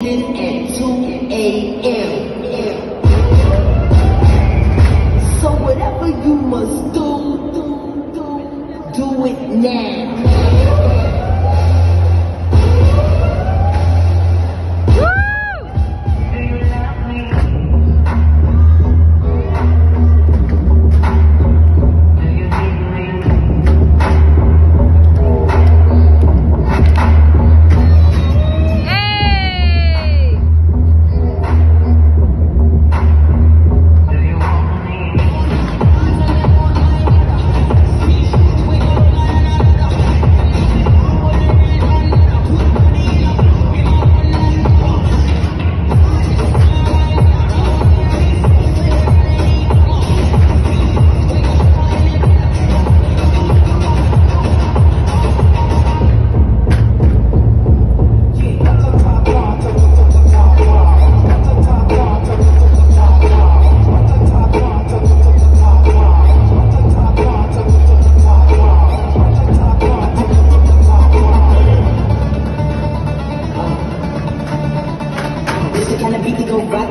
at 2 a.m. So whatever you must do, do, do, do it now. Of beat go rock